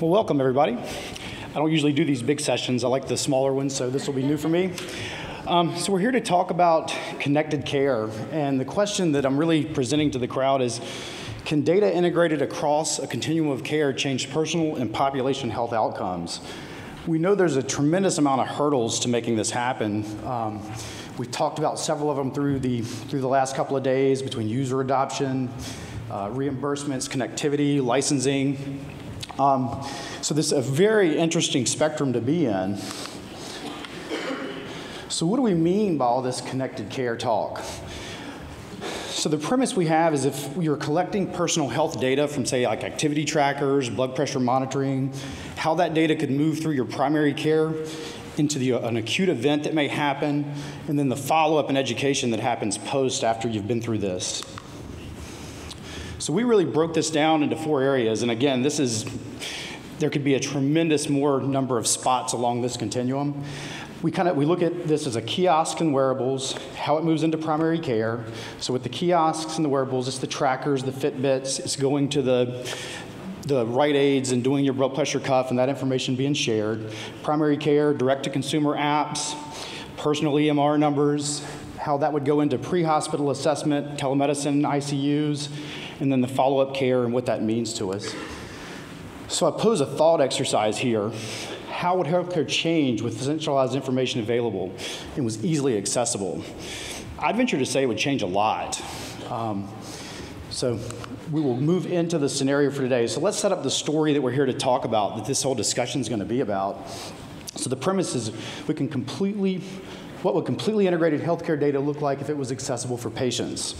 Well, welcome everybody. I don't usually do these big sessions. I like the smaller ones, so this will be new for me. Um, so we're here to talk about connected care, and the question that I'm really presenting to the crowd is, can data integrated across a continuum of care change personal and population health outcomes? We know there's a tremendous amount of hurdles to making this happen. Um, we talked about several of them through the, through the last couple of days between user adoption, uh, reimbursements, connectivity, licensing. Um, so this is a very interesting spectrum to be in. So what do we mean by all this connected care talk? So the premise we have is if you're collecting personal health data from say like activity trackers, blood pressure monitoring, how that data could move through your primary care into the, an acute event that may happen, and then the follow-up and education that happens post after you've been through this. So we really broke this down into four areas. And again, this is, there could be a tremendous more number of spots along this continuum. We kind of, we look at this as a kiosk and wearables, how it moves into primary care. So with the kiosks and the wearables, it's the trackers, the Fitbits, it's going to the, the Rite Aids and doing your blood pressure cuff and that information being shared. Primary care, direct to consumer apps, personal EMR numbers, how that would go into pre-hospital assessment, telemedicine, ICUs, and then the follow-up care and what that means to us. So I pose a thought exercise here. How would healthcare change with centralized information available and was easily accessible? I'd venture to say it would change a lot. Um, so we will move into the scenario for today. So let's set up the story that we're here to talk about, that this whole discussion is going to be about. So the premise is we can completely, what would completely integrated healthcare data look like if it was accessible for patients?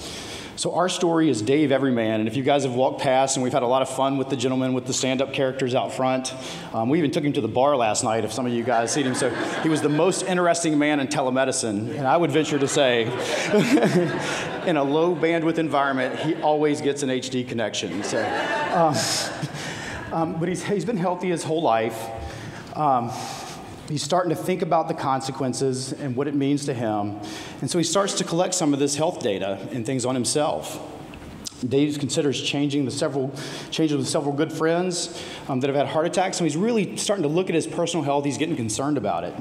So our story is Dave Everyman, and if you guys have walked past, and we've had a lot of fun with the gentleman with the stand-up characters out front. Um, we even took him to the bar last night, if some of you guys seen him. So he was the most interesting man in telemedicine, and I would venture to say, in a low bandwidth environment, he always gets an HD connection. So, um, um, but he's, he's been healthy his whole life. He's starting to think about the consequences and what it means to him. And so he starts to collect some of this health data and things on himself. Dave considers changing the several changes with several good friends um, that have had heart attacks, and he's really starting to look at his personal health. He's getting concerned about it.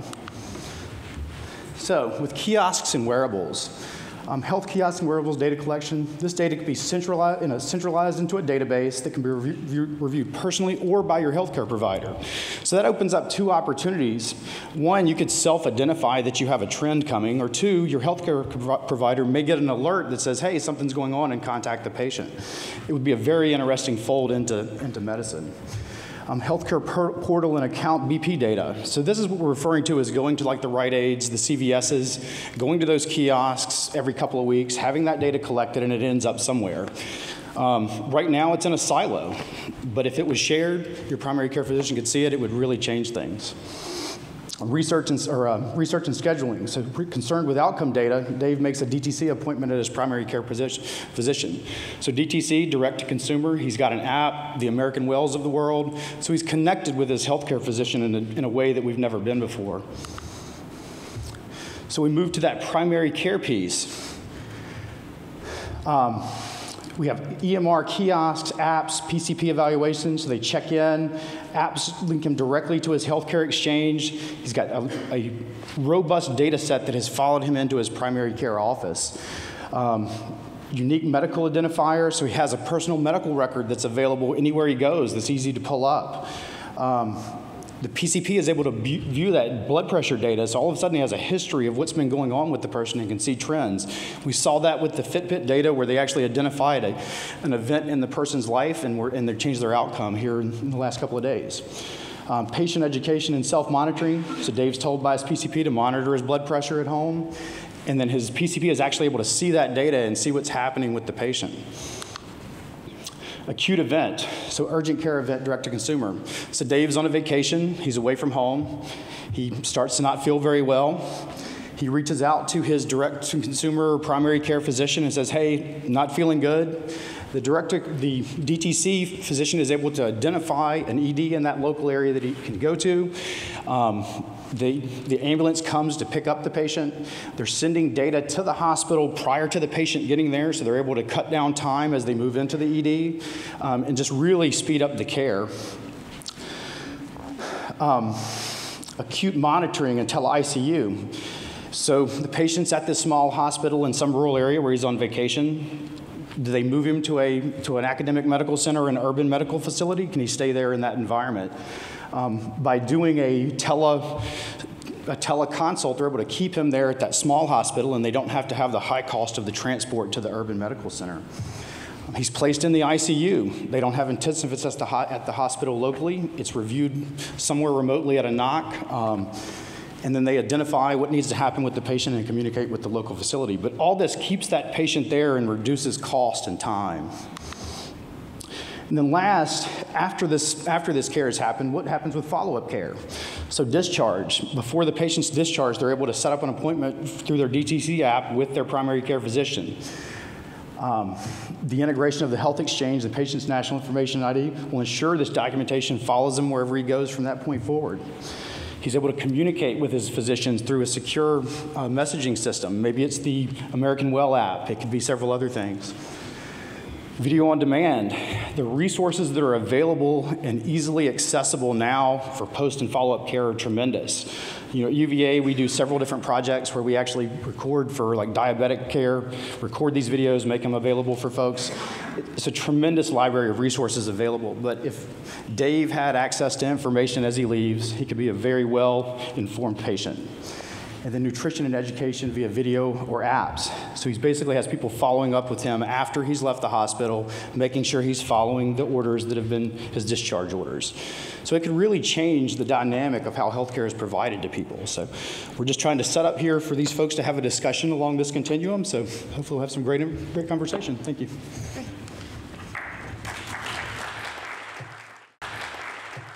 So, with kiosks and wearables, um, health kiosks and wearables data collection. This data can be centralized, centralized into a database that can be review, reviewed personally or by your healthcare provider. So that opens up two opportunities. One, you could self-identify that you have a trend coming, or two, your healthcare provider may get an alert that says, hey, something's going on and contact the patient. It would be a very interesting fold into, into medicine um, healthcare portal and account BP data. So this is what we're referring to as going to like the Rite Aids, the CVS's, going to those kiosks every couple of weeks, having that data collected, and it ends up somewhere. Um, right now, it's in a silo, but if it was shared, your primary care physician could see it, it would really change things research and, or, uh, research and scheduling. So concerned with outcome data, Dave makes a DTC appointment at his primary care physician. So DTC, direct to consumer, he's got an app, the American Wells of the world. So he's connected with his healthcare physician in a, in a way that we've never been before. So we move to that primary care piece. Um, we have EMR kiosks, apps, PCP evaluations, so they check in. Apps link him directly to his healthcare exchange. He's got a, a robust data set that has followed him into his primary care office. Um, unique medical identifier, so he has a personal medical record that's available anywhere he goes that's easy to pull up. Um, the PCP is able to view that blood pressure data, so all of a sudden he has a history of what's been going on with the person and can see trends. We saw that with the Fitbit data where they actually identified a, an event in the person's life and, were, and they changed their outcome here in the last couple of days. Um, patient education and self-monitoring, so Dave's told by his PCP to monitor his blood pressure at home, and then his PCP is actually able to see that data and see what's happening with the patient acute event, so urgent care event direct to consumer. So Dave's on a vacation, he's away from home, he starts to not feel very well. He reaches out to his direct to consumer primary care physician and says, Hey, not feeling good. The director, the DTC physician is able to identify an ED in that local area that he can go to. Um, the, the ambulance comes to pick up the patient. They're sending data to the hospital prior to the patient getting there, so they're able to cut down time as they move into the ED um, and just really speed up the care. Um, acute monitoring and tele-ICU. So the patient's at this small hospital in some rural area where he's on vacation. Do they move him to, a, to an academic medical center, an urban medical facility? Can he stay there in that environment? Um, by doing a tele, a teleconsult, they're able to keep him there at that small hospital and they don't have to have the high cost of the transport to the urban medical center. He's placed in the ICU. They don't have intensivists at the, at the hospital locally. It's reviewed somewhere remotely at a knock. Um, and then they identify what needs to happen with the patient and communicate with the local facility. But all this keeps that patient there and reduces cost and time. And then last, after this, after this care has happened, what happens with follow-up care? So discharge. Before the patient's discharged, they're able to set up an appointment through their DTC app with their primary care physician. Um, the integration of the health exchange, the patient's national information ID, will ensure this documentation follows him wherever he goes from that point forward. He's able to communicate with his physicians through a secure uh, messaging system. Maybe it's the American Well app, it could be several other things. Video on demand. The resources that are available and easily accessible now for post and follow up care are tremendous. You know, at UVA, we do several different projects where we actually record for like diabetic care, record these videos, make them available for folks. It's a tremendous library of resources available. But if Dave had access to information as he leaves, he could be a very well informed patient and then nutrition and education via video or apps. So he basically has people following up with him after he's left the hospital, making sure he's following the orders that have been his discharge orders. So it could really change the dynamic of how healthcare is provided to people. So we're just trying to set up here for these folks to have a discussion along this continuum. So hopefully we'll have some great, great conversation. Thank you.